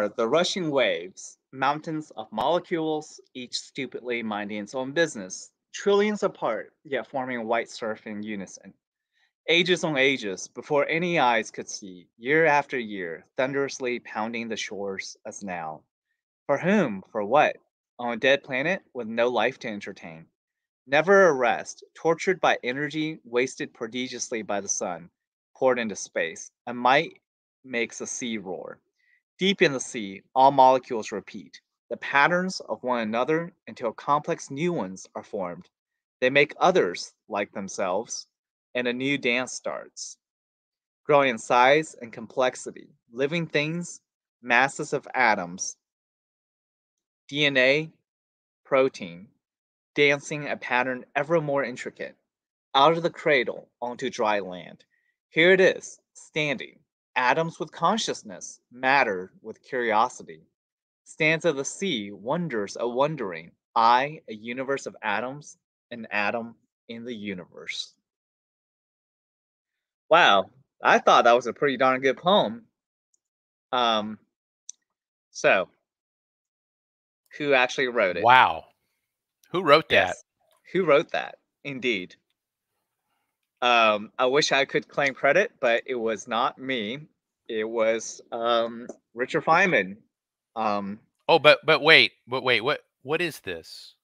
Are the rushing waves, mountains of molecules, each stupidly minding its own business, trillions apart, yet forming white surf in unison. Ages on ages, before any eyes could see, year after year, thunderously pounding the shores as now. For whom? For what? On a dead planet with no life to entertain. Never a rest, tortured by energy wasted prodigiously by the sun, poured into space. A might makes a sea roar. Deep in the sea, all molecules repeat the patterns of one another until complex new ones are formed. They make others like themselves, and a new dance starts. Growing in size and complexity, living things, masses of atoms, DNA, protein, dancing a pattern ever more intricate, out of the cradle onto dry land. Here it is, standing, atoms with consciousness, matter with curiosity. Stands of the sea, wonders a wondering, I, a universe of atoms, an atom in the universe. Wow, I thought that was a pretty darn good poem. Um, so, who actually wrote it? Wow. Who wrote that? Yes. Who wrote that? Indeed. Um, I wish I could claim credit, but it was not me. It was um, Richard Feynman. Um, Oh, but but wait, but wait, what what is this?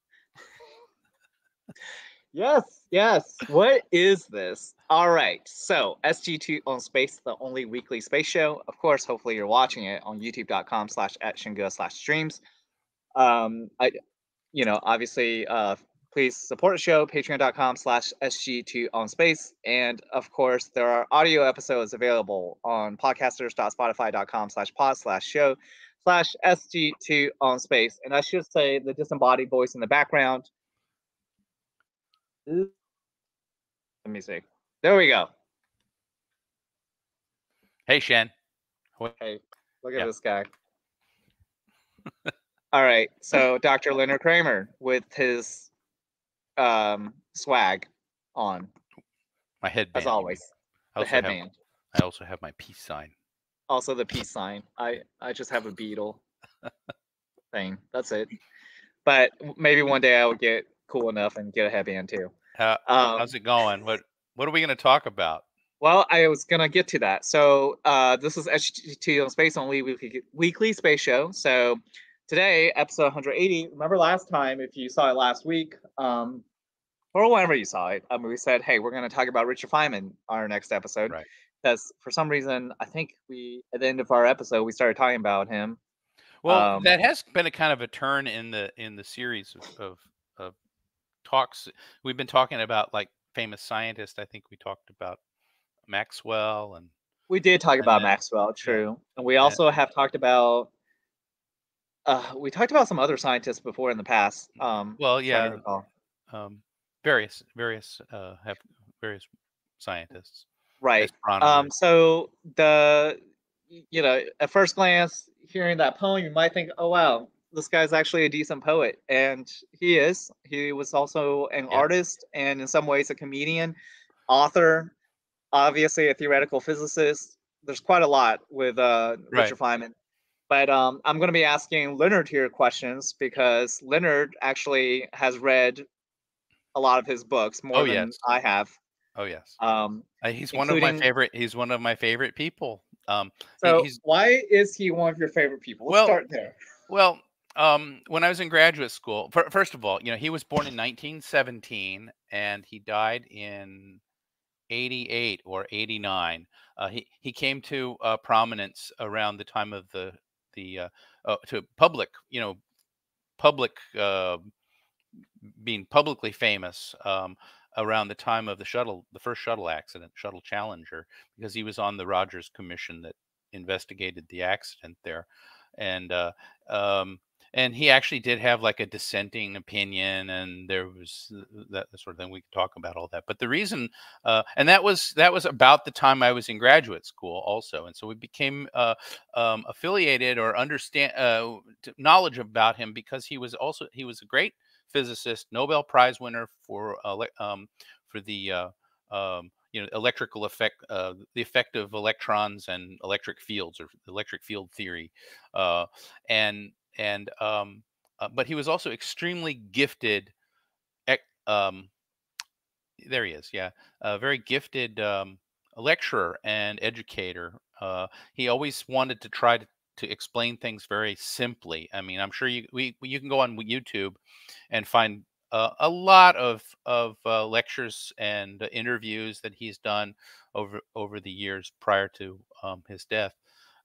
yes, yes. What is this? All right. So SG2 on Space, the only weekly space show. Of course, hopefully you're watching it on youtube.com slash at Shingo slash streams. Um, I, you know, obviously, uh, please support the show, patreon.com slash SG2 on space. And of course, there are audio episodes available on podcasters.spotify.com slash pod slash show slash SG2 on space. And I should say the disembodied voice in the background. Let me see. There we go. Hey, Shen. Hey, look at Yeah. this guy. All right. So Dr. Leonard Kramer with his um swag on, My headband. as always. I The also have- headband. I also have my peace sign. Also the peace sign. I I just have a beetle thing. That's it. But maybe one day I will get cool enough and get a headband too. How, Um, how's it going? What what are we going to talk about? Well, I was gonna get to that. So uh, this is HT on Space Only weekly, weekly space show. So today, episode 180. Remember last time, if you saw it last week, um, or whenever you saw it, um, we said, hey, we're gonna talk about Richard Feynman our next episode. Right. Because for some reason, I think we at the end of our episode we started talking about him. Well, um, that has been a kind of a turn in the in the series of, of of talks. We've been talking about like famous scientists. I think we talked about Maxwell and We did talk about then- Maxwell, true, and we Yeah. also have talked about. Uh, we talked about some other scientists before in the past. Um, well, yeah, um, various various uh, have various scientists, Right. Um, so the you know, at first glance, hearing that poem, you might think, "Oh wow, this guy's actually a decent poet," and he is. He was also an Yeah. artist and, in some ways, a comedian, author, obviously a theoretical physicist. There's quite a lot with uh, Richard Feynman. But um, I'm going to be asking Leonard here questions because Leonard actually has read a lot of his books more Oh, than yes. I have. oh yes, Um, Uh, he's one of my favorite. He's one of my favorite people. Um, So why is he one of your favorite people? Let's Well- start there. Well, um, when I was in graduate school, fir- first of all, you know, he was born in 1917 and he died in 88 or 89. Uh, he he came to uh, prominence around the time of the the uh, uh, to public, you know, public uh, being publicly famous um, around the time of the shuttle, the first shuttle accident, shuttle Challenger, because he was on the Rogers Commission that investigated the accident there, and uh, um, and he actually did have like a dissenting opinion, and there was that sort of thing. We could talk about all that, but the reason, uh, and that was that was about the time I was in graduate school, also, and so we became uh, um, affiliated or understand uh, knowledge about him because he was also he was a great physicist, Nobel Prize winner for uh, um, for the uh, um, you know electrical effect uh, the effect of electrons and electric fields or electric field theory uh, and and um, uh, but he was also extremely gifted um, there he is yeah a very gifted um, lecturer and educator uh, he always wanted to try to to explain things very simply. I mean, I'm sure you we you can go on YouTube and find uh, a lot of of uh, lectures and interviews that he's done over over the years prior to um, his death.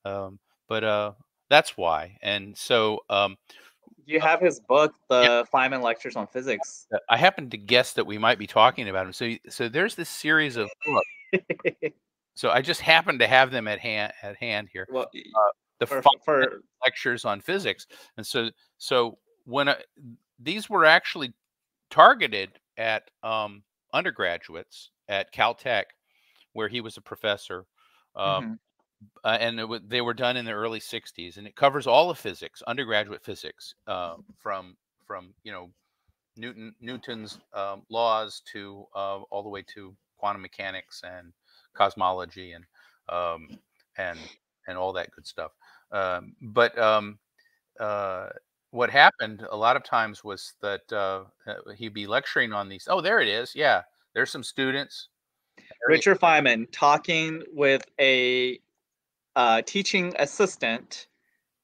Um, but uh, that's why. And so um, you uh have his book, the yeah. Feynman Lectures on Physics. Uh, I happen to guess that we might be talking about him. So so there's this series of books. so I just happen to have them at hand at hand here. Well, uh, the for, for, lectures on physics, and so so when I, these were actually targeted at um, undergraduates at Caltech, where he was a professor. Um, mm-hmm. Uh, and w- they were done in the early 60s and it covers all of physics undergraduate physics uh, from from you know newton newton's um, laws to uh, all the way to quantum mechanics and cosmology and um, and and all that good stuff um, but um, uh, what happened a lot of times was that uh, uh, he'd be lecturing on these. Oh, there it is. Yeah, there's some students. Richard Feynman talking with a uh, teaching assistant.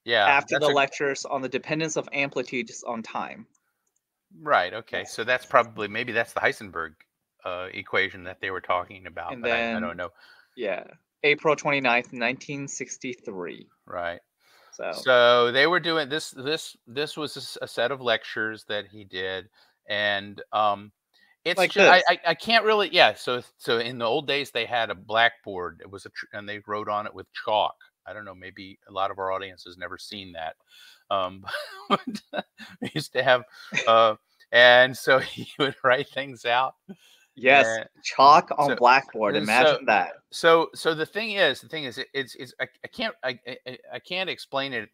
Yeah. After the a... lectures on the dependence of amplitudes on time. Right. Okay. So that's probably maybe that's the Heisenberg uh, equation that they were talking about. And then, I, I don't know. Yeah. April 29th, 1963. Right. So. so they were doing this. This this was a set of lectures that he did, and um, it's like just, I, I, I can't really yeah. So so in the old days they had a blackboard. It was a and they wrote on it with chalk. I don't know. Maybe a lot of our audience has never seen that. Um, we used to have, uh, and so he would write things out Yes, chalk on so, blackboard. Imagine so, that. So, so the thing is, the thing is, it, it's, it's, I, I can't, I, I, I, can't explain it,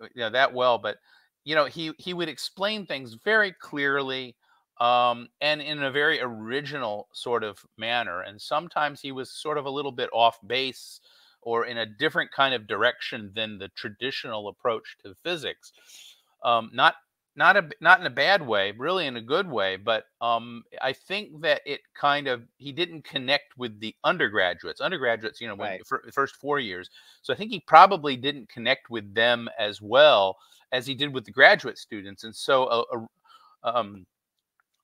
you know, that well, but you know, he he would explain things very clearly, um, and in a very original sort of manner. And sometimes he was sort of a little bit off base, or in a different kind of direction than the traditional approach to physics. Um, not not a not in a bad way, really in a good way. But um, I think that it kind of he didn't connect with the undergraduates. Undergraduates, you know, right. the first four years. So I think he probably didn't connect with them as well as he did with the graduate students. And so a, a um,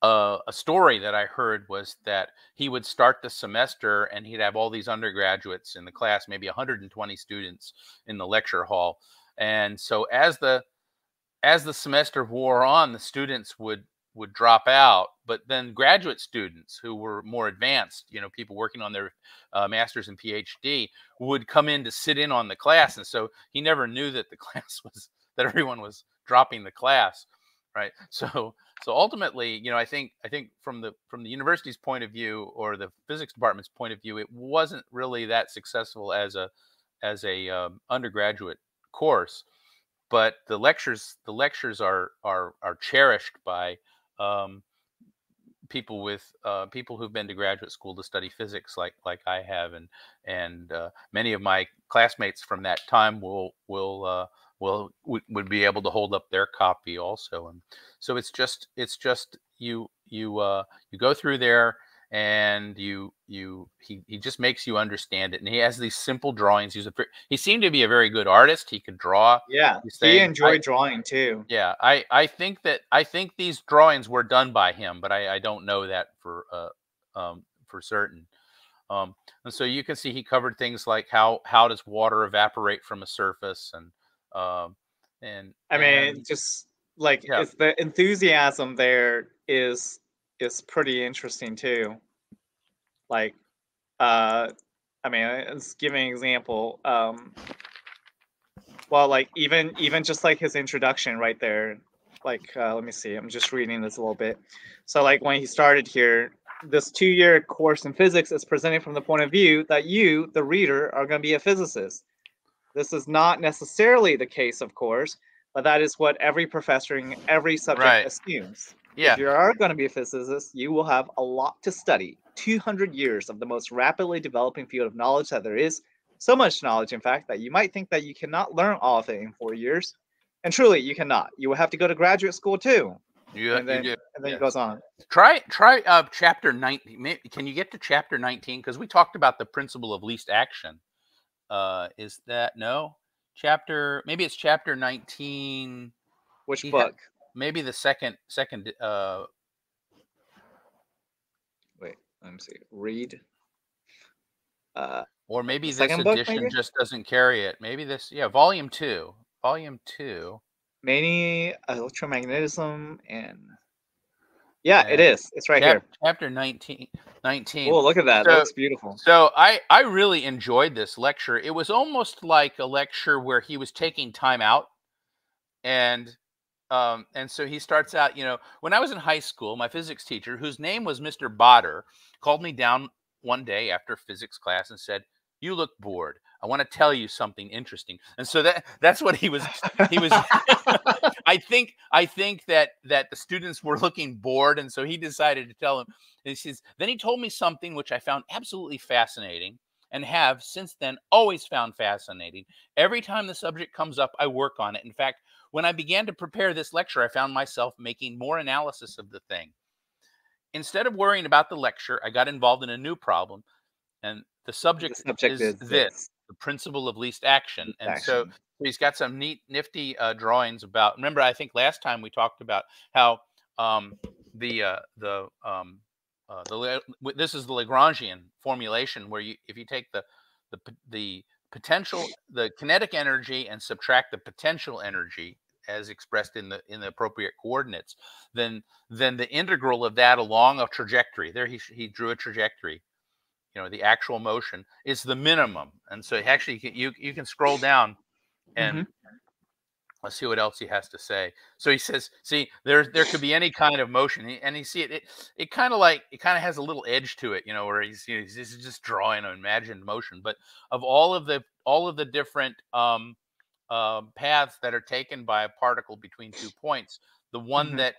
uh, a story that I heard was that he would start the semester and he'd have all these undergraduates in the class, maybe 120 students in the lecture hall. And so as the as the semester wore on, the students would would drop out, but then graduate students who were more advanced, you know, people working on their uh, masters and PhD, would come in to sit in on the class, and so he never knew that the class was that everyone was dropping the class, right? So so ultimately, you know, I think I think from the from the university's point of view or the physics department's point of view, it wasn't really that successful as a as a um, undergraduate course but the lectures the lectures are are are cherished by um, people with uh, people who've been to graduate school to study physics like like I have and and uh, many of my classmates from that time will will uh, will would be able to hold up their copy also and so it's just it's just you you uh, you go through there and you you he, he just makes you understand it and he has these simple drawings he's a he seemed to be a very good artist he could draw yeah he enjoyed drawing too. Yeah i i think that i think these drawings were done by him but i i don't know that for uh um for certain. Um and so you can see he covered things like how how does water evaporate from a surface and um and i mean and, just like yeah. it's the enthusiasm there is is pretty interesting too. Like, uh, I mean, it's giving an example. Um, well, like even even just like his introduction right there. Like, uh, let me see. I'm just reading this a little bit. So, like when he started here, this two-year course in physics is presented from the point of view that you, the reader, are going to be a physicist. This is not necessarily the case, of course, but that is what every professor in every subject right. assumes. Yeah. If you are going to be a physicist, you will have a lot to study 200 years of the most rapidly developing field of knowledge that there is. So much knowledge, in fact, that you might think that you cannot learn all of it in four years. And truly, you cannot. You will have to go to graduate school too. Yeah, and then, you and then it goes on. Try try uh, chapter 19. Can you get to chapter 19? Because we talked about the principle of least action. Uh, is that no? Chapter maybe it's chapter 19. Which He book? Maybe the second second uh Wait, let me see. Read. Uh, or maybe this second book, edition maybe? just doesn't carry it. Maybe this yeah, volume 2. Volume 2. many electromagnetism and yeah, it is. It's right here. Chapter 19 19. Oh, look at that. that looks beautiful. So I I really enjoyed this lecture. It was almost like a lecture where he was taking time out, and um, and so he starts out. You know, when I was in high school, my physics teacher, whose name was Mr. Bader, called me down one day after physics class and said, "You look bored. I want to tell you something interesting." And so that that's what he was he was I think I think that that the students were looking bored, and so he decided to tell them. And he says, then he told me something which I found absolutely fascinating, and have since then always found fascinating. Every time the subject comes up, I work on it. In fact, when I began to prepare this lecture, I found myself making more analysis of the thing. Instead of worrying about the lecture, I got involved in a new problem, and the subject, the subject is, is, this: the principle of least action. Least and so action. He's got some neat, nifty uh, drawings about. Remember, I think last time we talked about how um, the uh, the um, uh, the this is the Lagrangian formulation where you if you take the the the potential the kinetic energy and subtract the potential energy as expressed in the in the appropriate coordinates then then the integral of that along a trajectory there he he drew a trajectory you know the actual motion is the minimum and so actually you can, you, you can scroll down and let's see what else he has to say so he says see there there could be any kind of motion and you see it it, it kind of like it kind of has a little edge to it you know where he's, you know, he's just- drawing an imagined motion but of all of the all of the different um, um paths that are taken by a particle between two points the one Mhm. that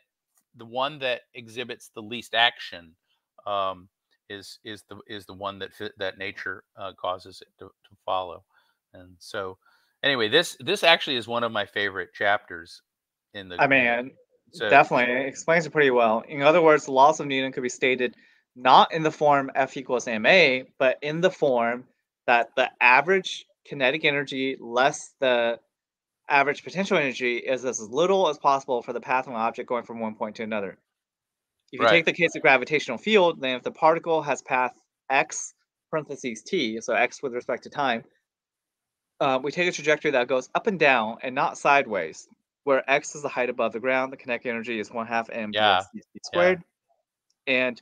the one that exhibits the least action um, is is the is the one that fit, that nature uh, causes it to, to follow and so anyway this this actually is one of my favorite chapters in the I mean, so definitely it explains it pretty well. In other words, the laws of Newton could be stated not in the form F equals ma, but in the form that the average kinetic energy less the average potential energy is as little as possible for the path of an object going from one point to another. If you Right. take the case of gravitational field, then if the particle has path x parentheses t, so x with respect to time, uh, we take a trajectory that goes up and down and not sideways, where x is the height above the ground, the kinetic energy is one half m Yeah, squared, and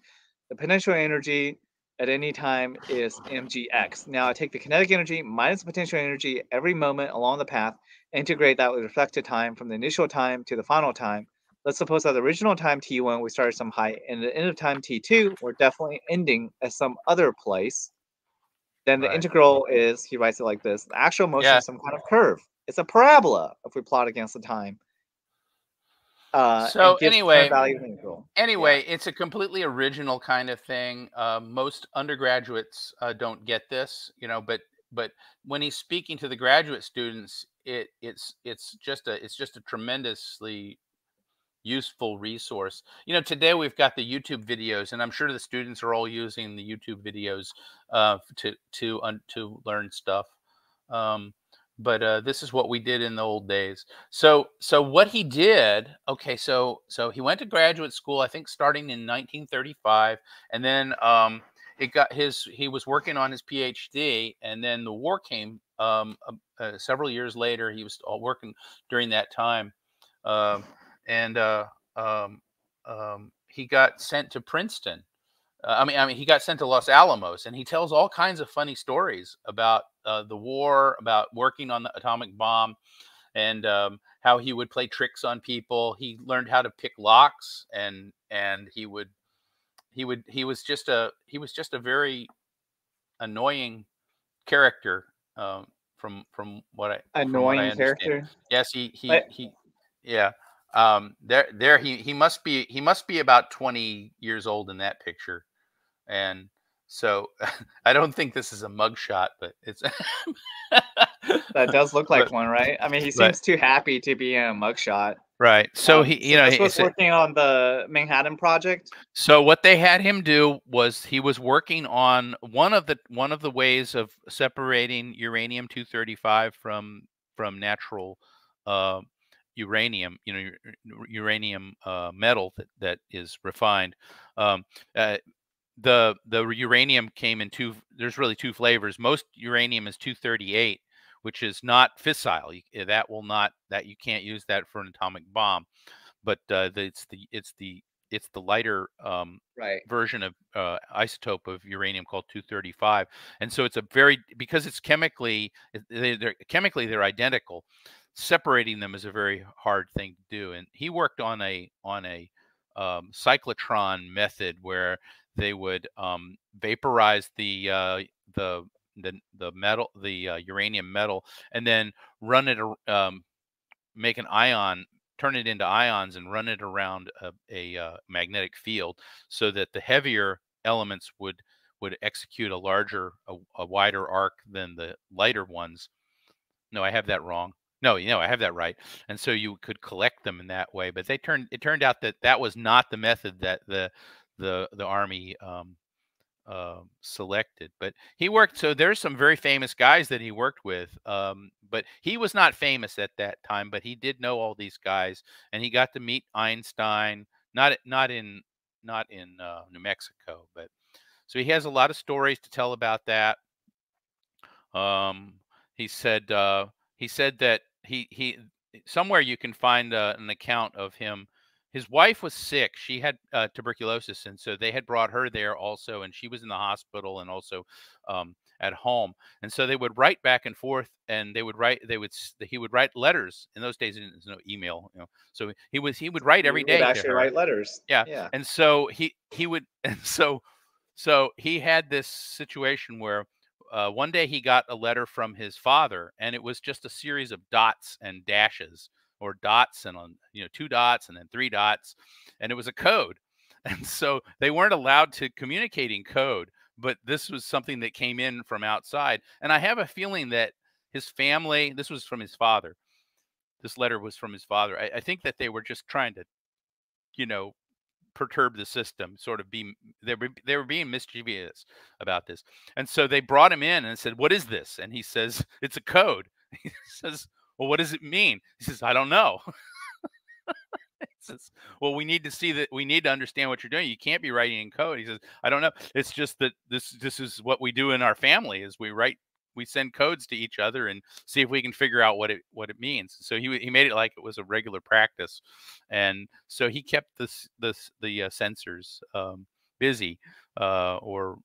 the potential energy at any time is mgx. Now I take the kinetic energy minus the potential energy every moment along the path, integrate that with respect to time from the initial time to the final time. Let's suppose at the original time t1 we started some height, and at the end of time t2 we're definitely ending at some other place. Then the Right. integral is he writes it like this: the actual motion Yeah. is some kind of curve. It's a parabola if we plot against the time. Uh, So gives the time anyway, value of the integral. anyway it's a completely original kind of thing uh, most undergraduates uh, don't get this you know but but when he's speaking to the graduate students it it's it's just a it's just a tremendously useful resource. You know today we've got the youtube videos and i'm sure the students are all using the youtube videos uh, to to un, to learn stuff um, but uh, this is what we did in the old days. So so what he did okay so so he went to graduate school i think starting in 1935 and then um it got his he was working on his phd and then the war came um uh, several years later he was working during that time um and uh um um he got sent to princeton uh, I mean, I mean, he got sent to Los Alamos, and he tells all kinds of funny stories about uh, the war, about working on the atomic bomb, and um, how he would play tricks on people. He learned how to pick locks, and and he would he would he was just a he was just a very annoying character um, from from what I from what I Annoying character. Yes, he he But- he yeah. Um there there he he must be he must be about 20 years old in that picture. and so I don't think this is a mugshot, but it's that does look like but, one, right? I mean, he seems too happy to be in a mugshot. right. So Um, he, so you know, this he, was so, working on the Manhattan Project. so what they had him do was he was working on one of the one of the ways of separating uranium 235 from from natural uh, uranium, you know, uranium uh, metal that, that is refined. Um, uh, the the uranium came in two. There's really two flavors. Most uranium is 238, which is not fissile. Eh, that will not that you can't use that for an atomic bomb. But uh, the, it's the it's the it's the lighter um, Right. version of uh, isotope of uranium called 235 and so it's a very because it's chemically it- they, they're chemically they're identical separating them is a very hard thing to do and he worked on a on a um, cyclotron method where they would um, vaporize the uh, the the the metal the uh, uranium metal and then run it um, make an ion turn it into ions and run it around a, a uh, magnetic field so that the heavier elements would would execute a larger a, a wider arc than the lighter ones. No i have that wrong no you know i have that right and so you could collect them in that way but they turned it turned out that that was not the method that the the the army um, uh, selected. But he worked. So there's some very famous guys that he worked with. Um, but he was not famous at that time. But he did know all these guys, and he got to meet Einstein. Not not in not in uh, New Mexico, but so he has a lot of stories to tell about that. Um, he said uh, he said that he he somewhere you can find uh, an account of him. His wife was sick; she had uh, tuberculosis, and so they had brought her there also, and she was in the hospital and also um, at home. And so they would write back and forth, and they would write. They would he would write letters. In those days, there was no email, you know. So he was he would write every day would actually write letters. Yeah. Yeah. and so he he would and so so he had this situation where uh, one day he got a letter from his father and it was just a series of dots and dashes or dots and you know two dots and then three dots and it was a code. And so they weren't allowed to communicate in code but this was something that came in from outside and i have a feeling that his family this was from his father. This letter was from his father. I, I think that they were just trying to you know perturb the system sort of be they were they were being mischievous about this. And so they brought him in and said what is this? And he says it's a code. He says well what does it mean? He says i don't know. He says well we need to see that we need to understand what you're doing. You can't be writing in code. He says i don't know. It's just that this this is what we do in our family is we write we send codes to each other and see if we can figure out what it what it means. So he he made it like it was a regular practice and so he kept this this the uh, censors um, busy uh, or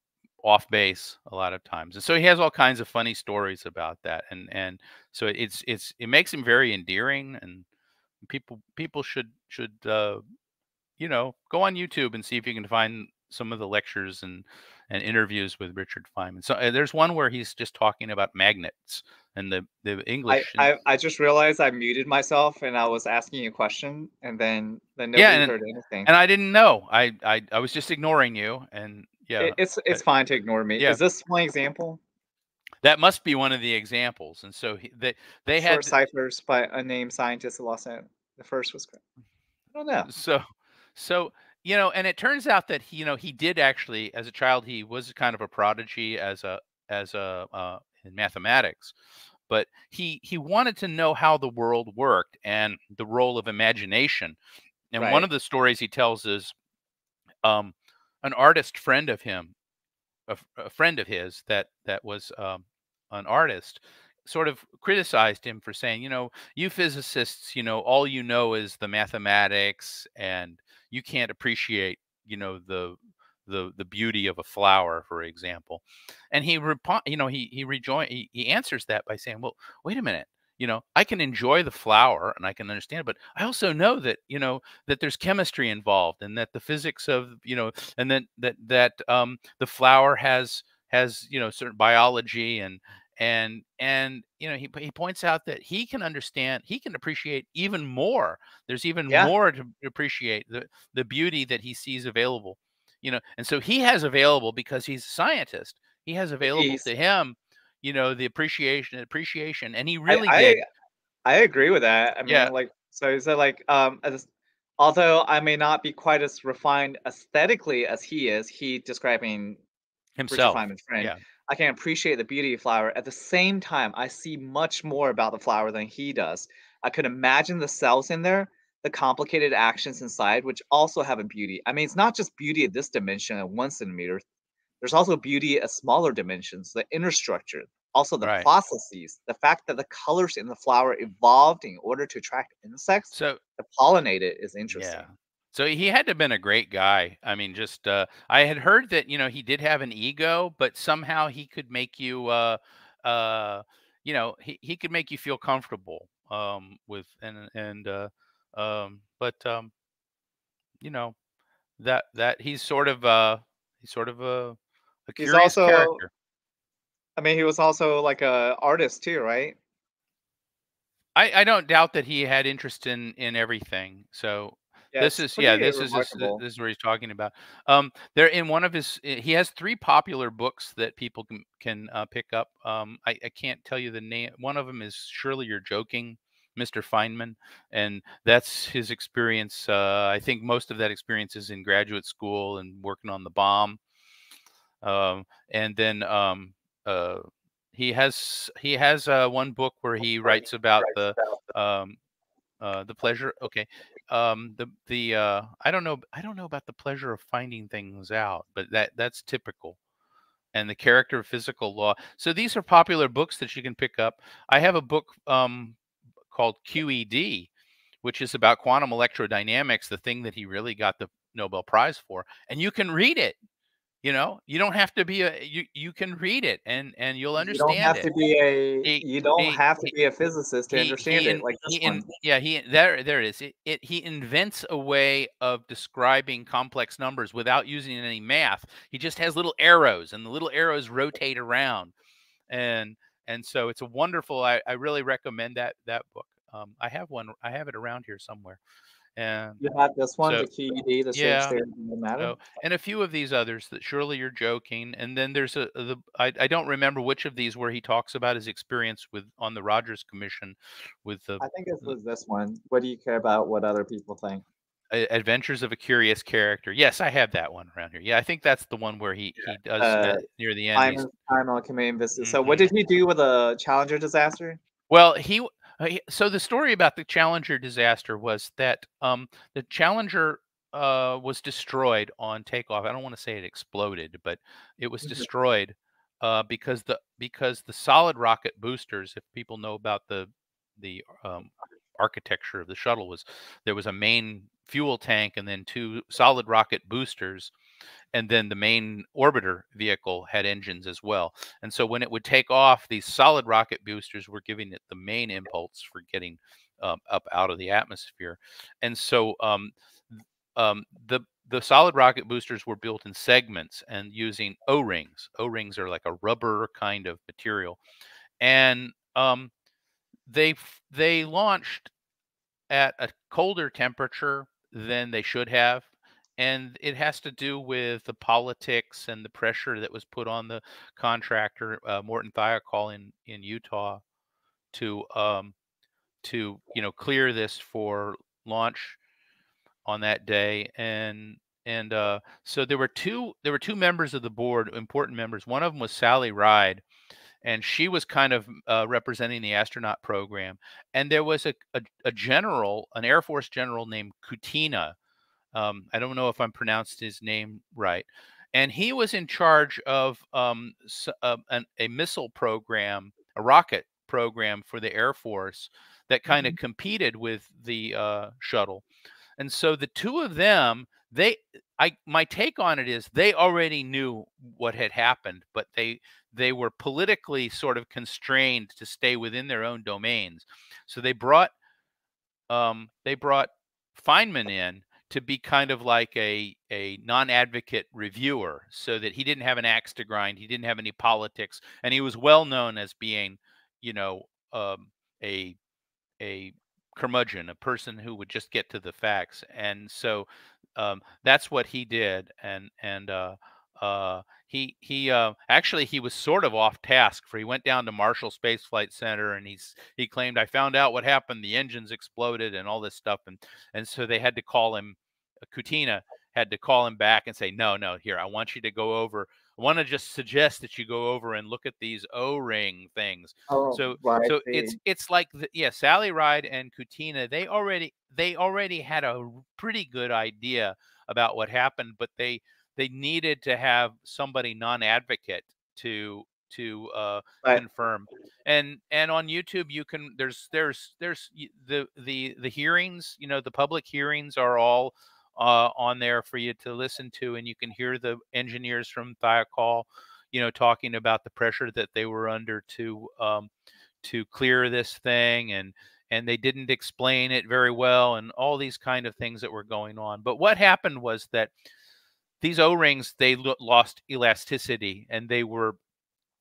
off base a lot of times. And so he has all kinds of funny stories about that and and so it's it's it makes him very endearing and people people should should uh, you know go on youtube and see if you can find some of the lectures and and interviews with richard feynman so uh, there's one where he's just talking about magnets and the the I, english and- I I just realized I muted myself and I was asking a question and then then nobody Yeah, and- heard anything. and i didn't know I, I i was just ignoring you and yeah It- it's it's fine to ignore me. yeah. Is this one example? that must be one of the examples and so he, they they had Short ciphers by unnamed scientist in Los Angeles. The first was. I don't know. so so you know and it turns out that he you know he did actually as a child he was kind of a prodigy as a as a uh, in mathematics but he he wanted to know how the world worked and the role of imagination and one of the stories he tells is um an artist friend of him a, a friend of his that that was um, an artist sort of criticized him for saying you know you physicists you know all you know is the mathematics and you can't appreciate you know the the the beauty of a flower for example. And he repo- you know he he rejoin he, he answers that by saying well wait a minute you know i can enjoy the flower and i can understand it but i also know that you know that there's chemistry involved and that the physics of you know and then that that um the flower has has you know certain biology and and and you know he he points out that he can understand he can appreciate even more there's even Yeah. more to appreciate the the beauty that he sees available you know, and so he has available because he's a scientist. He has available He's- to him, you know, the appreciation, appreciation, and he really I, did. I, I agree with that. I mean, Yeah. like, so it like, um, as, although I may not be quite as refined aesthetically as he is, he describing Richard himself. Feynman's friend. yeah. I can appreciate the beauty of flower. At the same time, I see much more about the flower than he does. I could imagine the cells in there, the complicated actions inside, which also have a beauty. I mean, it's not just beauty at this dimension at one centimeter. There's also beauty at smaller dimensions, the inner structure, also the Right. processes, the fact that the colors in the flower evolved in order to attract insects So to pollinate it is interesting. Yeah. So he had to have been a great guy. I mean, just uh, I had heard that you know he did have an ego, but somehow he could make you, uh, uh, you know, he, he could make you feel comfortable um, with and and uh, um, but um, you know that that he's sort of uh, he's sort of a a He's curious also- character. I mean, he was also like a artist too, right? I, I don't doubt that he had interest in in everything. So Yeah, this is yeah this is this, is what he's talking about. Um there in one of his eh, he has three popular books that people can can uh, pick up um I, I can't tell you the name one of them is surely you're joking mr feynman and that's his experience uh i think most of that experience is in graduate school and working on the bomb. Um and then um uh he has he has uh one book where he writes about the um uh the pleasure okay um the the uh i don't know i don't know about the pleasure of finding things out but that that's typical and the character of physical law so these are popular books that you can pick up i have a book um called qed which is about quantum electrodynamics the thing that he really got the nobel prize for and you can read it you know you don't have to be a you you can read it and and you'll understand you don't have it. to be a He- you don't he- have to be a physicist to he- understand he it like this he one. in- yeah he there there it is. It, it he invents a way of describing complex numbers without using any math. He just has little arrows and the little arrows rotate around. And and so it's a wonderful i, I really recommend that that book. Um, i have one i have it around here somewhere and you have this one, so- the QED, the yeah, matter. so, and a few of these others that surely you're joking and then there's a the I, I don't remember which of these where he talks about his experience with on the rogers commission with the I think it was this one. What do you care about what other people think? Adventures of a Curious Character. Yes, I have that one around here. Yeah, I think that's the one where he he does Uh, near the end. he's- Time, time alchemy and Vista. So what Mhm. did he do with the Challenger disaster? Well, he uh, so the story about the Challenger disaster was that um the Challenger uh was destroyed on takeoff. I don't want to say it exploded, but it was Mhm. destroyed uh because the because the solid rocket boosters, if people know about the the um architecture of the shuttle was there was a main fuel tank and then two solid rocket boosters and then the main orbiter vehicle had engines as well. And so when it would take off these solid rocket boosters were giving it the main impulse for getting um, up out of the atmosphere. And so um, um, the the solid rocket boosters were built in segments and using o-rings. O-rings are like a rubber kind of material. And um, they they launched at a colder temperature than they should have and it has to do with the politics and the pressure that was put on the contractor uh, Morton Thiokol in in Utah to um to you know clear this for launch on that day and and uh, so there were two there were two members of the board important members. One of them was Sally Ride and she was kind of uh, representing the astronaut program and there was a, a, a general an air force general named Kutyna um, i don't know if i'm pronounced his name right and he was in charge of um, uh, an, a missile program a rocket program for the air force that kind of competed with the uh, shuttle and so the two of them they i my take on it is they already knew what had happened but they they were politically sort of constrained to stay within their own domains. So they brought um, they brought Feynman in to be kind of like a a non-advocate reviewer, so that he didn't have an axe to grind, he didn't have any politics, and he was well known as being, you know, um, a a curmudgeon, a person who would just get to the facts. And so um, that's what he did, and and uh, uh, he he uh, actually he was sort of off task for he went down to Marshall Space Flight Center and he's he claimed I found out what happened the engines exploded and all this stuff and and so they had to call him Kutyna had to call him back and say no no here I want you to go over I want to just suggest that you go over and look at these O-ring things. Oh, so so it's it's like the, yeah, Sally Ride and Kutyna they already they already had a pretty good idea about what happened, but they they needed to have somebody non-advocate to to uh, Right. confirm. And and on YouTube you can there's there's there's the the the hearings, you know, the public hearings are all uh, on there for you to listen to, and you can hear the engineers from Thiokol, you know, talking about the pressure that they were under to um, to clear this thing, and and they didn't explain it very well, and all these kind of things that were going on. But what happened was that these O-rings they lo- lost elasticity, and they were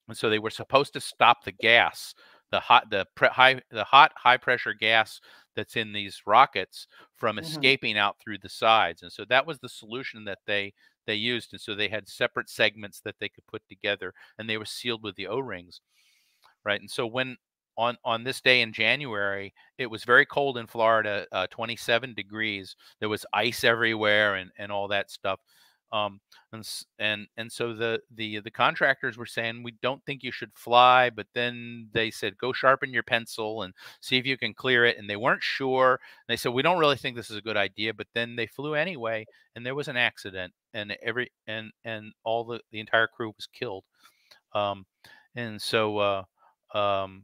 and so they were supposed to stop the gas, the hot, the high, the hot high pressure gas that's in these rockets from Mhm. escaping out through the sides. And so that was the solution that they they used. And so they had separate segments that they could put together, and they were sealed with the O-rings, right? And so when on on this day in January, it was very cold in Florida, uh, 27 degrees. There was ice everywhere and and all that stuff. Um, and and and so the the the contractors were saying we don't think you should fly, but then they said go sharpen your pencil and see if you can clear it. And they weren't sure. They said we don't really think this is a good idea, but then they flew anyway, and there was an accident, and every and and all the the entire crew was killed. Um, and so uh, um,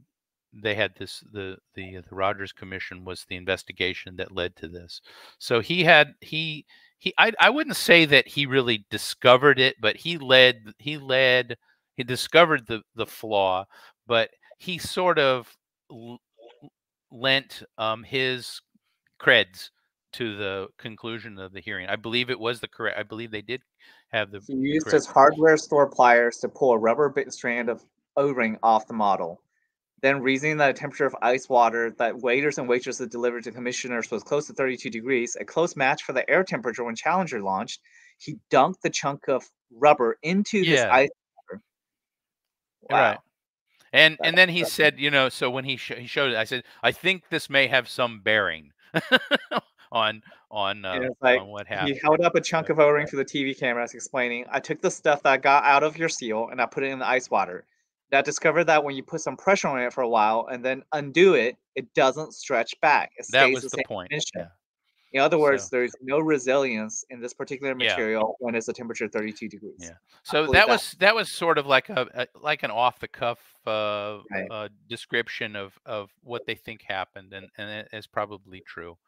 they had this the the the Rogers Commission was the investigation that led to this. So he had he he I I wouldn't say that he really discovered it, but he led he led he discovered the the flaw, but he sort of l- lent um, his creds to the conclusion of the hearing. I believe it was the correct. I believe they did have the He used his hardware store pliers to pull a rubber bit strand of O-ring off the model. Then, reasoning that a temperature of ice water that waiters and waitresses delivered to commissioners was close to 32 degrees, a close match for the air temperature when Challenger launched, he dunked the chunk of rubber into this ice water. You're Right. Wow. And That- and then he said, you know, so when he sh- he showed it, I said, I think this may have some bearing on on uh, like, on what happened. He held up a chunk of O-ring to the TV cameras, explaining, "I took the stuff that I got out of your seal and I put it in the ice water. And I discovered that when you put some pressure on it for a while and then undo it, it doesn't stretch back. It That was the the point. Yeah. In other words, So- there's no resilience in this particular Yeah. material when it's a temperature of 32 degrees. Yeah. So that that. was that was sort of like a, a like an off the cuff uh, Right. uh, description of of what they think happened, and and it is probably true.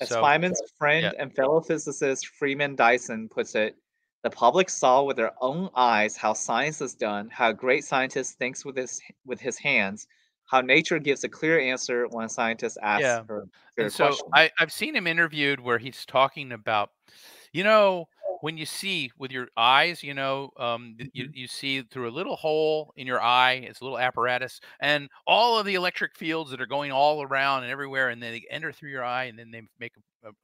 As So Feynman's friend yeah. and fellow physicist Freeman Dyson puts it, the public saw with their own eyes how science is done, how a great scientist thinks with his with his hands, how nature gives a clear answer when a scientist asks Yeah. her and so question. I, I've seen him interviewed where he's talking about, you know, when you see with your eyes, you know, um, you, you see through a little hole in your eye, it's a little apparatus, and all of the electric fields that are going all around and everywhere, and then they enter through your eye, and then they make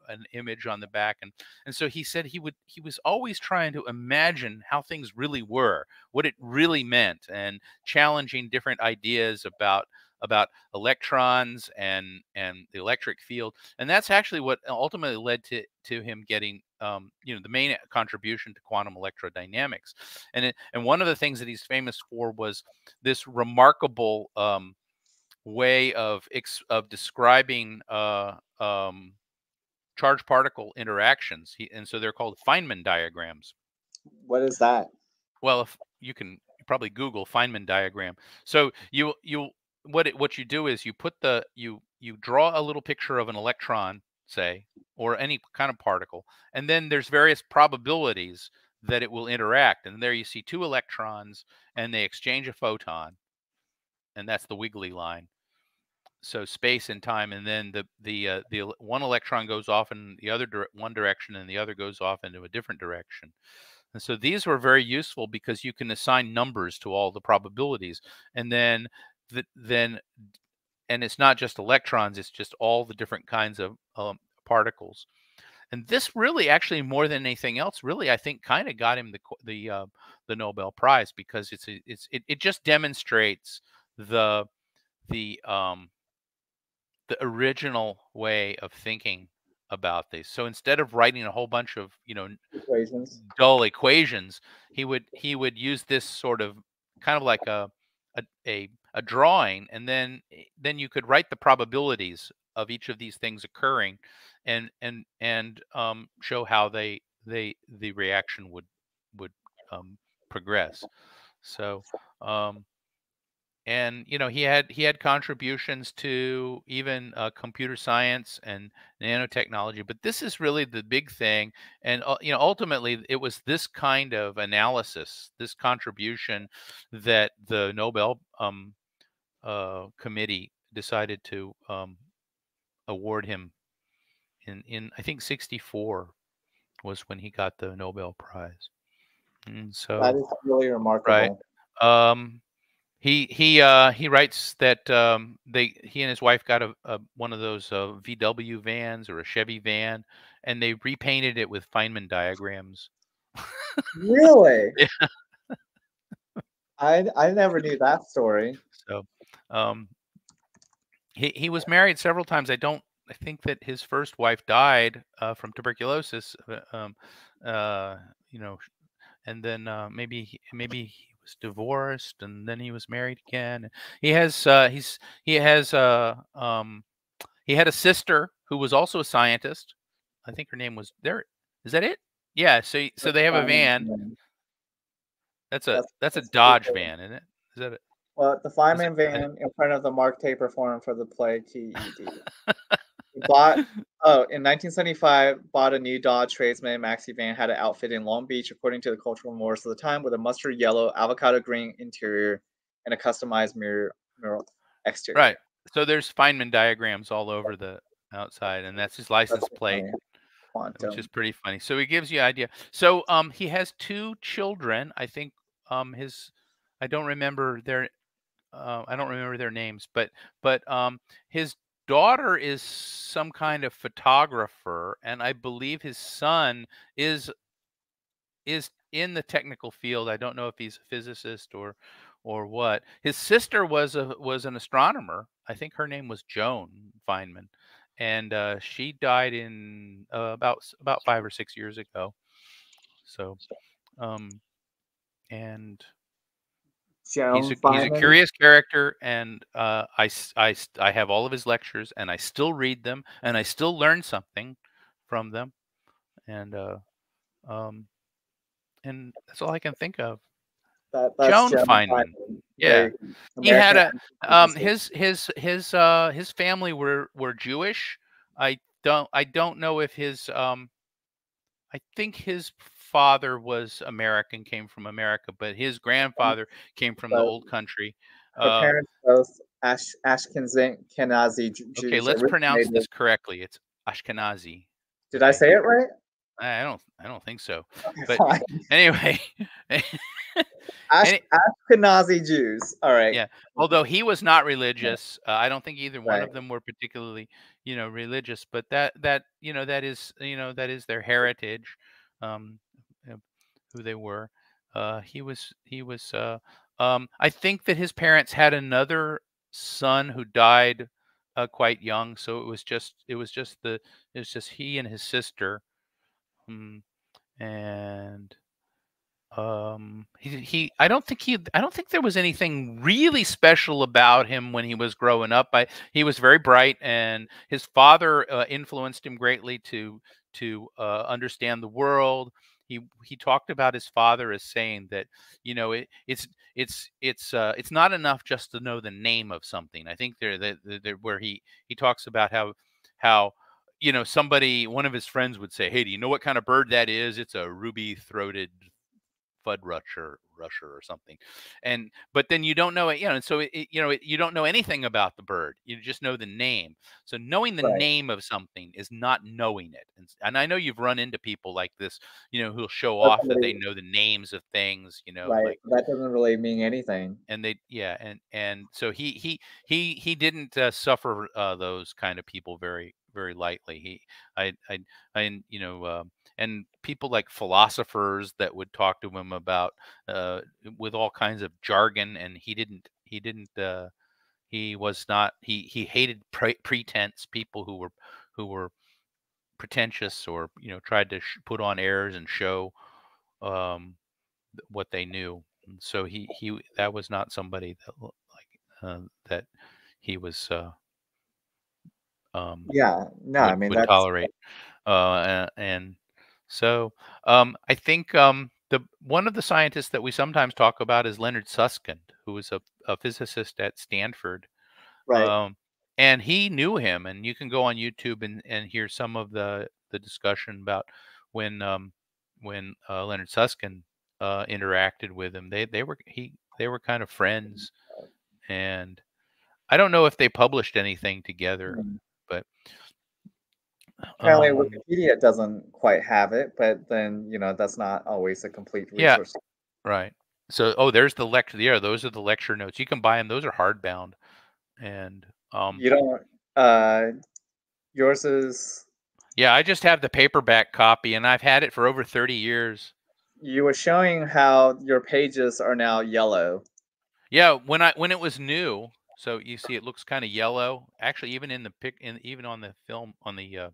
an image on the back, and and so he said he would he was always trying to imagine how things really were, what it really meant, and challenging different ideas about about electrons and and the electric field and that's actually what ultimately led to to him getting um, you know the main contribution to quantum electrodynamics and it, and one of the things that he's famous for was this remarkable um, way of of describing uh, um, charge particle interactions he, and so they're called Feynman diagrams what is that? well, if you can probably Google Feynman diagram. So you you what it, what you do is you put the you you draw a little picture of an electron, say, or any kind of particle, and then there's various probabilities that it will interact. And there you see two electrons, and they exchange a photon, and that's the wiggly line. So space and time, and then the the uh, the one electron goes off in the other dire- one direction, and the other goes off into a different direction. And so these were very useful because you can assign numbers to all the probabilities. And then the, then and it's not just electrons, it's just all the different kinds of um, particles. and this really actually more than anything else really i think kind of got him the the uh, the nobel prize because it's it's it, it just demonstrates the the um the original way of thinking about these so instead of writing a whole bunch of you know Equations. dull equations he would he would use this sort of kind of like a a, a, a drawing and then eh, then you could write the probabilities of each of these things occurring and and and um, show how they they the reaction would would um, progress so um, and you know he had he had contributions to even uh, computer science and nanotechnology but this is really the big thing and uh, you know ultimately it was this kind of analysis this contribution that the nobel um, uh, committee decided to um, award him in in I think 64 was when he got the Nobel Prize. And so That is really remarkable. Right. um he he uh he writes that um they he and his wife got a, a one of those uh, VW vans or a Chevy van and they repainted it with Feynman diagrams. Really? Yeah. I I never knew that story. So um he he was married several times. I don't I think that his first wife died uh, from tuberculosis. uh, Um, uh, you know, and then uh, maybe maybe was divorced, and then he was married again. He has uh, he's he has uh, um, he had a sister who was also a scientist. I think her name was there. Is that it? Yeah. So so they have a van. That's a That's- a Dodge van, isn't it? Is that it? Well, the I- van in front of the Mark Taper Forum for the play TED. He bought oh in 1975 bought a new Dodge Tradesman maxi van had it outfitted in Long Beach according to the cultural mores of the time with a mustard yellow avocado green interior and a customized mirror mural exterior. Right. So there's Feynman diagrams all over the outside, and that's his license That's plate. Quantum. which is pretty funny. So he gives you an idea. So um, he has two children. I think um, his, I don't remember their, uh, I don't remember their names, but but um, his daughter is some kind of photographer, and I believe his son is is in the technical field. I don't know if he's a physicist or or what. His sister was a was an astronomer. I think her name was Joan Feynman, and uh, she died in uh, about about five or six years ago. So, um, and Joan he's a, he's a curious character, and uh, I, I I have all of his lectures, and I still read them, and I still learn something from them, and uh, um, and that's all I can think of. That, that's Joan Feynman. Yeah. Very He had a Um, his his his uh his family were were Jewish. I don't I don't know if his um I think his father was American, came from America, but his grandfather came from the old country. Her Uh, parents both Ash Ashkenazi Jews. okay, let's pronounce this correctly. It's Ashkenazi. Did I say it right? I don't I don't think so. But- fine. Anyway, Ash- Ashkenazi Jews. All right. Yeah. although he was not religious, uh, I don't think either one of them were particularly, you know, religious. But that that you know that is you know that is their heritage, um, who they were. Uh, he was he was. Uh, um, I think that his parents had another son who died uh, quite young, so it was just it was just the it was just he and his sister, um, and um he, he i don't think he i don't think there was anything really special about him when he was growing up i he was very bright and his father uh, influenced him greatly to to uh, understand the world he he talked about his father as saying that you know it, it's it's it's uh, it's not enough just to know the name of something. I think there that where he he talks about how how you know somebody one of his friends would say hey do you know what kind of bird that is? It's a ruby throated Fudd Rusher, Rusher or something, and but then you don't know it, you know, and so it, it- you know it, you don't know anything about the bird. You just know the name. So knowing the Right. name of something is not knowing it. And, and I know you've run into people like this, you know, who'll show off that they know the names of things, you know, right. like that doesn't really mean anything. and they yeah and and so he he he he didn't uh, suffer uh, those kind of people very very lightly. He, I, I, I, you know, uh, and people like philosophers that would talk to him about uh, with all kinds of jargon, and he didn't, he didn't, uh, he was not, he he hated pre- pretense, people who were who were pretentious or you know tried to sh- put on airs and show um, what they knew. And so he he that was not somebody that like uh, that he was uh, um, Yeah, no, would I mean would tolerate. Uh, and so um, I think um, the one of the scientists that we sometimes talk about is Leonard Susskind, who was a, a physicist at Stanford. right. Um, and he knew him, and you can go on YouTube and, and hear some of the, the discussion about when um, when uh, Leonard Susskind uh, interacted with him. They they were he they were kind of friends, and I don't know if they published anything together, Mhm. but Apparently, um, Wikipedia doesn't quite have it, but then you know that's not always a complete resource. Yeah. Right. So, oh, there's the lecture. Yeah, those are the lecture notes. You can buy them. Those are hardbound, and um, You don't. Uh, yours is. yeah, I just have the paperback copy, and I've had it for over 30 years. You were showing how your pages are now yellow. Yeah, when I when it was new, so you see, it looks kind of yellow. Actually, even in the pic, in even on the film, on the uh,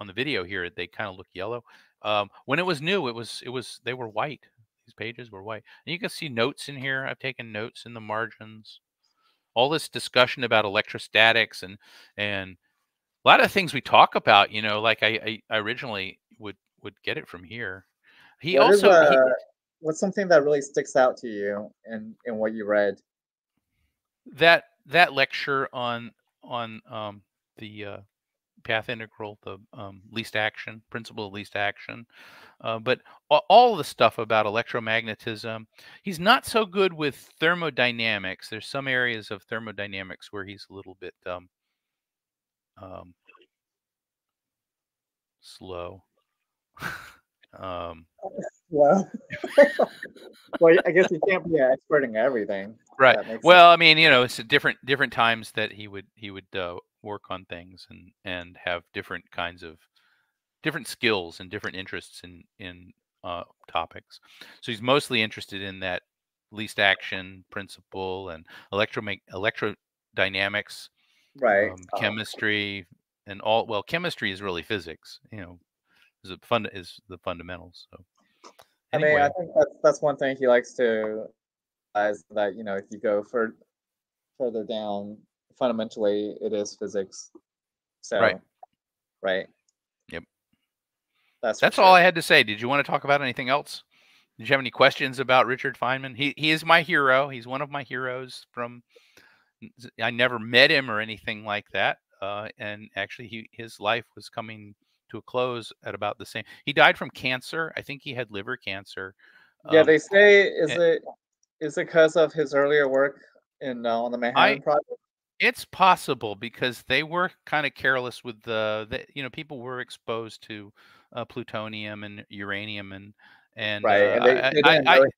on the video here, they kind of look yellow. Um, when it was new, it was it was they were white. These pages were white, and you can see notes in here. I've taken notes in the margins. All this discussion about electrostatics and and a lot of things we talk about. You know, like I I, originally would would get it from here. He What is also he- uh, what's something that really sticks out to you in in what you read? that that lecture on on um, the uh, path integral, the um, least action principle of least action, uh, but all the stuff about electromagnetism. He's not so good with thermodynamics. There's some areas of thermodynamics where he's a little bit um, um, slow. um, Well, well, I guess he can't be an expert in everything. right. Makes sense. Well, I mean, you know, it's a different different times that he would he would uh, work on things and and have different kinds of different skills and different interests in in uh, topics. So he's mostly interested in that least action principle and electromag electrodynamics, right. um, chemistry, and all. Well, chemistry is really physics. You know, is a fund is the fundamentals. So I mean, I think that's that's one thing he likes to is that you know if you go for further down, fundamentally it is physics. So, Right. right. Yep. That's That's all sure. I had to say. Did you want to talk about anything else? Did you have any questions about Richard Feynman? He he is my hero. He's one of my heroes from I never met him or anything like that. Uh, and actually he his life was coming to a close at about the same. He died from cancer. I think he had liver cancer. Yeah, Um, they say is and- it is it because of his earlier work in uh, on the Manhattan Project? It's possible because they were kind of careless with the, the you know people were exposed to uh, plutonium and uranium and and Right, uh, and they, they I- I- know each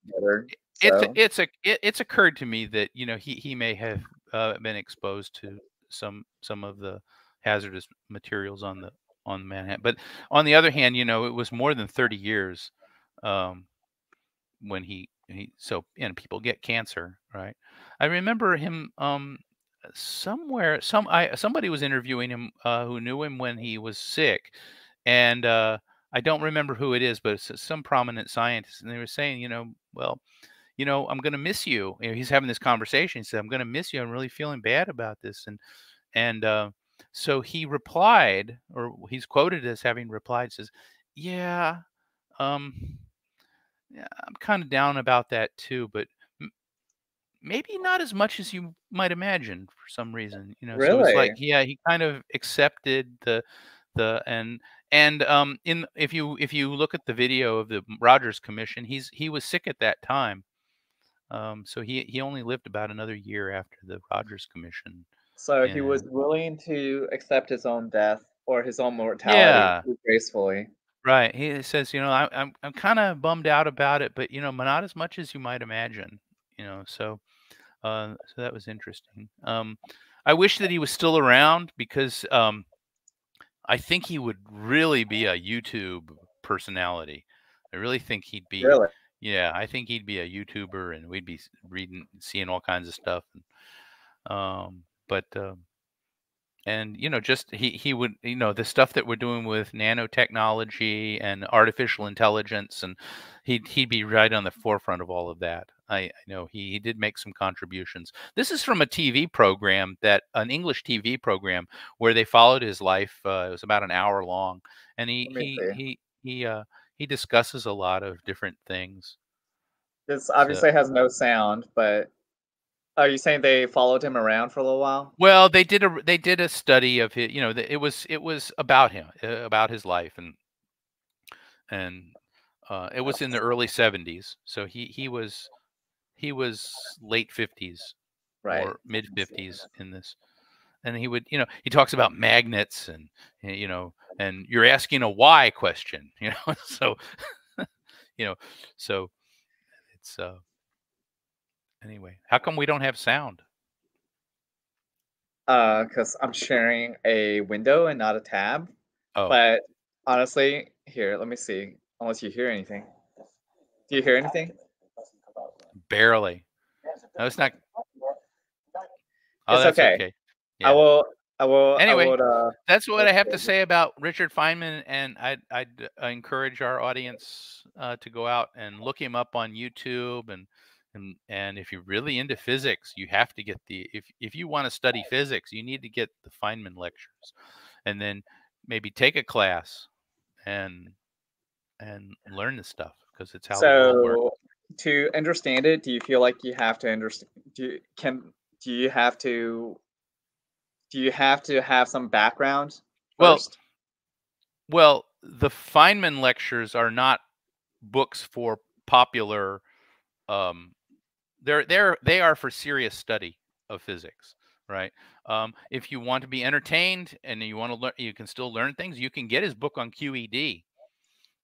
it's it's a it, it's occurred to me that you know he he may have uh, been exposed to some some of the hazardous materials on the on Manhattan. But on the other hand, you know, it was more than 30 years um, when he he so and people get cancer, right? I remember him um somewhere some I somebody was interviewing him uh, who knew him when he was sick and uh I don't remember who it is, but it's some prominent scientist, and they were saying, you know, well, you know, I'm going to miss you. you know, he's having this conversation. He said, I'm going to miss you. I'm really feeling bad about this. And, and, uh, so he replied, or he's quoted as having replied, says, yeah, um, yeah, I'm kind of down about that too, but maybe not as much as you might imagine for some reason, you know, so it's like, yeah, he kind of accepted the, the, and, and um, in if you if you look at the video of the Rogers Commission, he's he was sick at that time, um, so he he only lived about another year after the Rogers Commission. So he was willing to accept his own death or his own mortality Yeah. gracefully. Right. He says, you know, I, I'm I'm kind of bummed out about it, but you know, not as much as you might imagine. You know, so uh, so that was interesting. Um, I wish that he was still around because um, I think he would really be a YouTube personality. I really think he'd be. Really? Yeah, I think he'd be a YouTuber, and we'd be reading, seeing all kinds of stuff. And, um, but um, and you know just he he would you know the stuff that we're doing with nanotechnology and artificial intelligence and he'd he'd be right on the forefront of all of that. I, I know he, he did make some contributions. This is from a tv program that an english tv program where they followed his life uh, it was about an hour long and he he he he uh he discusses a lot of different things. This obviously so, has no sound but are you saying they followed him around for a little while? Well, they did a they did a study of his. You know, it was it was about him, uh, about his life, and and uh, it was in the early seventies. So he he was he was late fifties right. or mid fifties in this, and he would you know he talks about magnets and you know and you're asking a why question, you know, so you know so it's uh Anyway, how come we don't have sound? Uh, because I'm sharing a window and not a tab. Oh, But honestly, here, let me see. Unless you hear anything. Do you hear anything? barely. No, it's not. Oh, It's that's okay. okay. I will. I will. Anyway, I. Uh, That's what I have to say about Richard Feynman, and I'd, I'd uh, encourage our audience uh, to go out and look him up on YouTube and and and if you're really into physics you have to get the if if you want to study physics you need to get the feynman lectures and then maybe take a class and and learn the stuff because it's how the world works so to understand it, do you feel like you have to understand? Do you, can do you have to do you have to have some background well first? well the feynman lectures are not books for popular um they're they're they are for serious study of physics right? Um, if you want to be entertained and you want to learn you can still learn things you can get his book on qed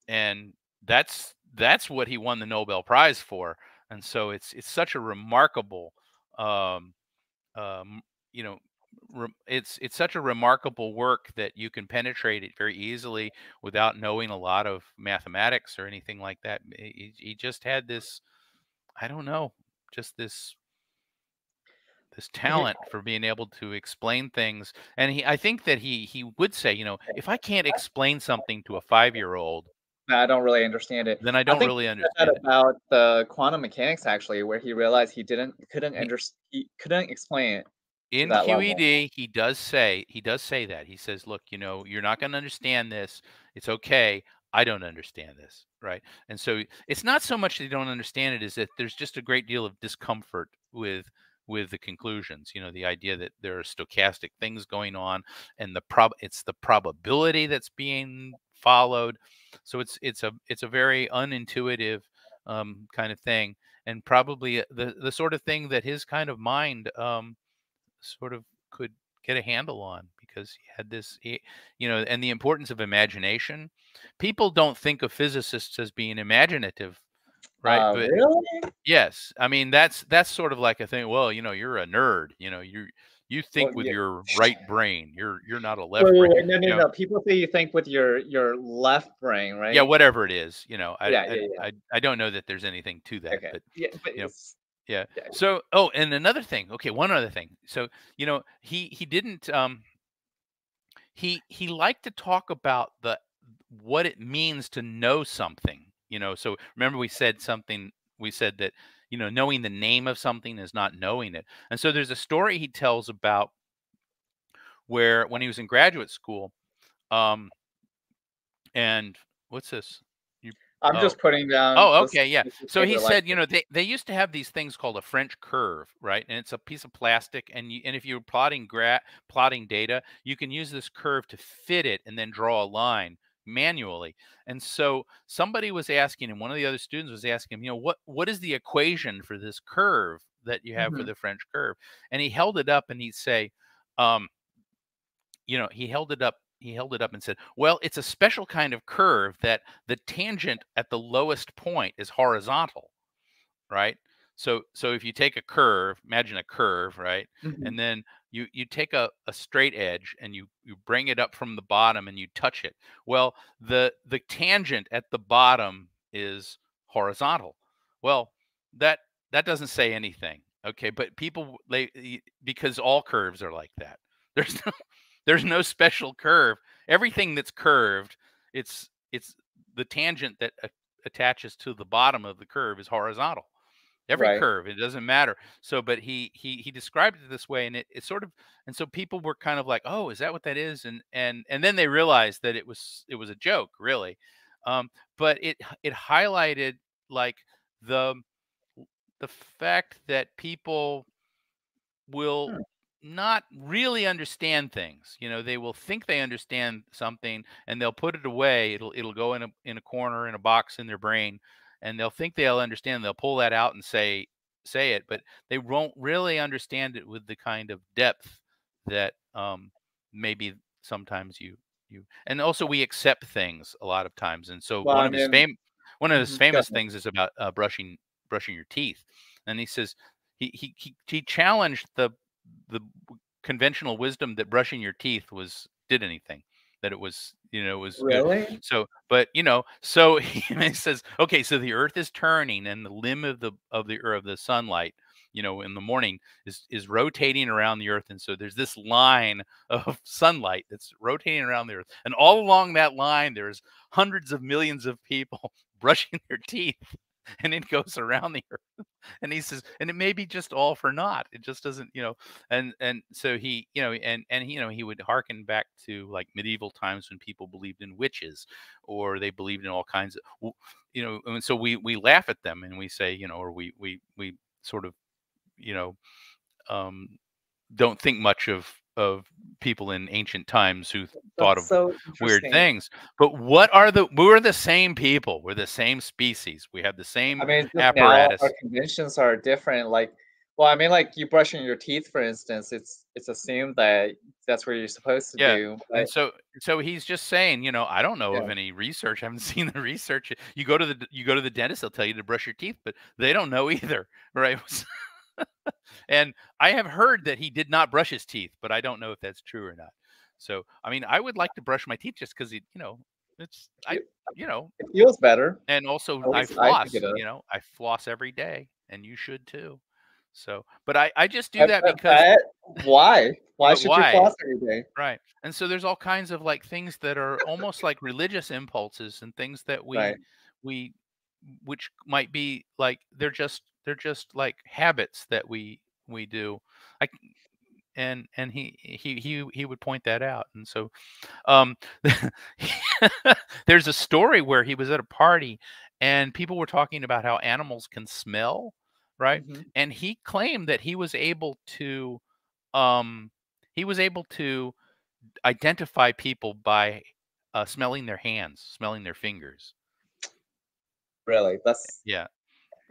and that's that's what he won the nobel prize for. And so it's it's such a remarkable um, um, you know re- it's it's such a remarkable work that you can penetrate it very easily without knowing a lot of mathematics or anything like that. He, he just had this i don't know just this this talent for being able to explain things and he i think that he he would say you know if i can't explain something to a five year old I don't really understand it. then i I don't think really understand it. about the quantum mechanics actually, where he realized he didn't couldn't he, under he couldn't explain it in that level. qed he does say he does say that. He says look you know you're not going to understand this. It's okay i don't understand this right? And so it's not so much they don't understand it is that there's just a great deal of discomfort with with the conclusions you know the idea that there are stochastic things going on and the prob it's the probability that's being followed. So it's it's a it's a very unintuitive um, kind of thing. And probably uh, the the sort of thing that his kind of mind um, sort of could get a handle on because he had this he, you know and the importance of imagination people don't think of physicists as being imaginative right Uh, but really? yes i mean that's that's sort of like a thing well you know you're a nerd you know you you Well, think with yeah. your right brain you're you're not a left wait, brain no, no, you know no. People say you think with your your left brain, right? yeah whatever it is you know i Yeah, i yeah, i, I don't know that there's anything to that Okay. but Yeah, but you know yeah. so oh and another thing okay one other thing so you know he he didn't um he he liked to talk about the what it means to know something you know so remember we said something we said that you know knowing the name of something is not knowing it and so there's a story he tells about where when he was in graduate school um and what's this I'm oh just putting down Oh, this okay, yeah. piece of So he said, you know, they, they used to have these things called a French curve, right? And it's a piece of plastic, and you, and if you're plotting gra- plotting data, you can use this curve to fit it and then draw a line manually. And so somebody was asking him, one of the other students was asking him, you know, what what is the equation for this curve that you have for Mhm. the French curve? And he held it up and he'd say, um, you know, he held it up. He held it up and said, "Well, it's a special kind of curve that the tangent at the lowest point is horizontal, right? So, so if you take a curve, imagine a curve, right, Mhm. and then you you take a, a straight edge and you you bring it up from the bottom and you touch it. Well the the tangent at the bottom is horizontal. Well that that doesn't say anything okay? But people they because all curves are like that. There's no there's no special curve. Everything that's curved it's it's the tangent that attaches to the bottom of the curve is horizontal. Every Right. curve it doesn't matter. So but he he he described it this way and it, it sort of and so people were kind of like oh is that what that is? And and and then they realized that it was it was a joke really. Um but it it highlighted like the the fact that people will Hmm. Not really understand things you know they will think they understand something and they'll put it away it'll it'll go in a in a corner in a box in their brain and they'll think they'll understand they'll pull that out and say say it but they won't really understand it with the kind of depth that um maybe sometimes you you and also we accept things a lot of times and so Well, one I of his mean, fame one of his mhm, go famous things is about uh, brushing brushing your teeth and he says he he he, he challenged the the conventional wisdom that brushing your teeth was did anything that it was you know it was good. Really? so but you know so he says okay so the earth is turning and the limb of the of the or of the sunlight you know in the morning is is rotating around the earth. And so there's this line of sunlight that's rotating around the earth. And all along that line there's hundreds of millions of people brushing their teeth and it goes around the earth and he says and it may be just all for naught it just doesn't you know and and so he you know and and you know he would hearken back to like medieval times when people believed in witches or they believed in all kinds of you know and so we we laugh at them and we say you know or we we we sort of you know um don't think much of of people in ancient times who thought of so weird things but what are the we're the same people we're the same species we have the same I mean, now apparatus our conventions are different. Like, well, I mean, like you brushing your teeth, for instance, it's it's assumed that that's what you're supposed to Yeah. do. And so so he's just saying, you know, I don't know of any research. I haven't seen the research. You go to the you go to the dentist, they'll tell you to brush your teeth, but they don't know either, right? and I have heard that he did not brush his teeth, but I don't know if that's true or not. So, I mean, I would like to brush my teeth just because it, you know, it's I, you know, it feels better. and also I least I floss, you know, I floss every day, and you should too. So, but I I just do I, that I because, bet. Why? Why should you floss every day? Right. And so there's all kinds of like things that are almost like religious impulses and things that we Right. we which might be like they're just they're just like habits that we we do. I and and he he he he would point that out. And so um there's a story where he was at a party and people were talking about how animals can smell, right? hmm And he claimed that he was able to um he was able to identify people by uh, smelling their hands, smelling their fingers. Really? That's Yeah.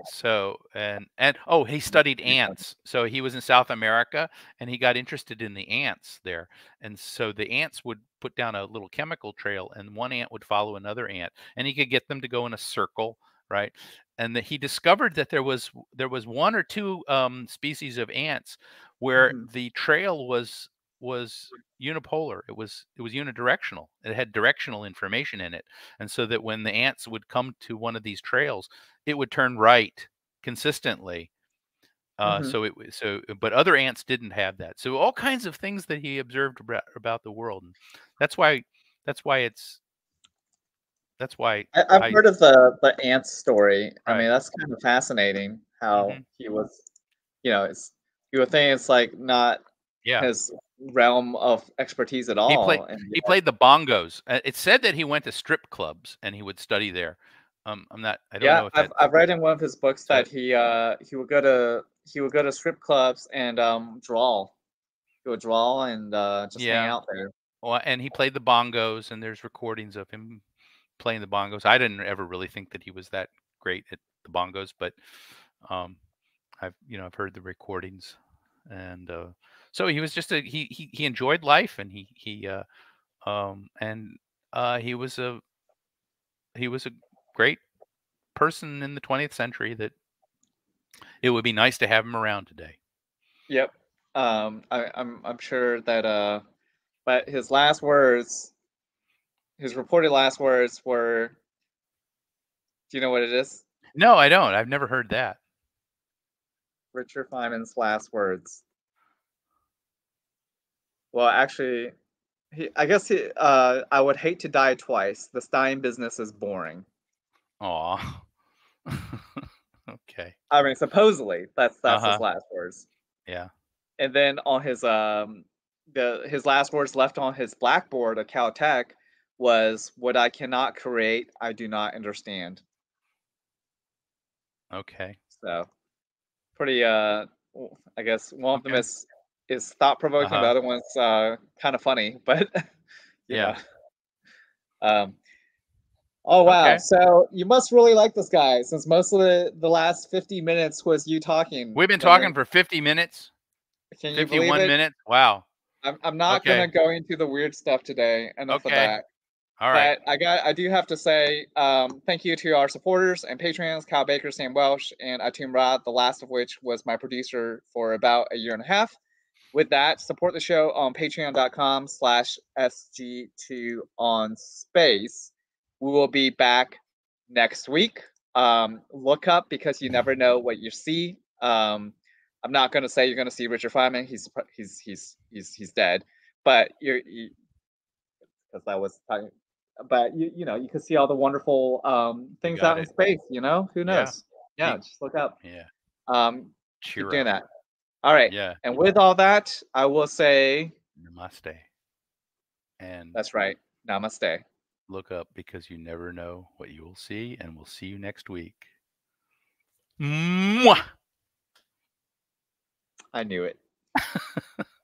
So and and oh, he studied ants. So he was in South America and he got interested in the ants there. And so the ants would put down a little chemical trail and one ant would follow another ant and he could get them to go in a circle, right? And that he discovered that there was there was one or two um, species of ants where hmm the trail was was unipolar. It was it was unidirectional. It had directional information in it. And so that when the ants would come to one of these trails, it would turn right consistently. Uh, hmm so it so but other ants didn't have that. So all kinds of things that he observed about, about the world, and that's why that's why it's that's why I, I've I heard of the the ants story. I mean, that's kind of fascinating. How hmm he was, you know, it's you would think it's like not Yeah, his realm of expertise at he played all, and he yet, played the bongos. It said that he went to strip clubs and he would study there. Um, I'm not. I don't yeah, know if I've. I've read in one of his books that he uh he would go to he would go to strip clubs and um draw. He would draw and uh just hang yeah. out there. Well, and he played the bongos, and there's recordings of him playing the bongos. I didn't ever really think that he was that great at the bongos, but um, I've you know I've heard the recordings, and uh, so he was just a he he he enjoyed life, and he he uh, um and uh, he was a he was a great person in the 20th century that it would be nice to have him around today. Yep. Um, I, I'm I'm sure that uh, but his last words, his reported last words were. Do you know what it is? No, I don't. I've never heard that. Richard Feynman's last words. Well, actually, he, I guess he, uh, I would hate to die twice. The Stein business is boring. Aw. okay. I mean, supposedly that's that's Uh-huh. his last words. Yeah. And then on his um, the his last words left on his blackboard at Caltech was, "What I cannot create, I do not understand." Okay. So, pretty uh, I guess one of the Okay. is is thought provoking. The Uh-huh. other one's uh kind of funny, but Yeah. Um. Oh wow! Okay. So you must really like this guy, since most of the the last fifty minutes was you talking. We've been talking for 50 minutes, Can you believe 51 it? minutes. Wow. I'm I'm not Okay. gonna go into the weird stuff today. Enough of that. All right. But I got I do have to say um, thank you to our supporters and patrons, Kyle Baker, Sam Welsh, and Atum Rod, the last of which was my producer for about a year and a half. With that, support the show on patreon.com slash SG2 on space. We will be back next week. Um, look up because you never know what you see. Um, I'm not gonna say you're gonna see Richard Feynman. He's he's he's he's he's dead. But you're you, because I was talking but you you know you can see all the wonderful um things out in space you know who knows yeah, Keep- just look up Yeah. um Cheer keep doing that all right Yeah. and with all that i will say Namaste. And that's right namaste look up because you never know what you will see, and we'll see you next week. Mwah! i knew it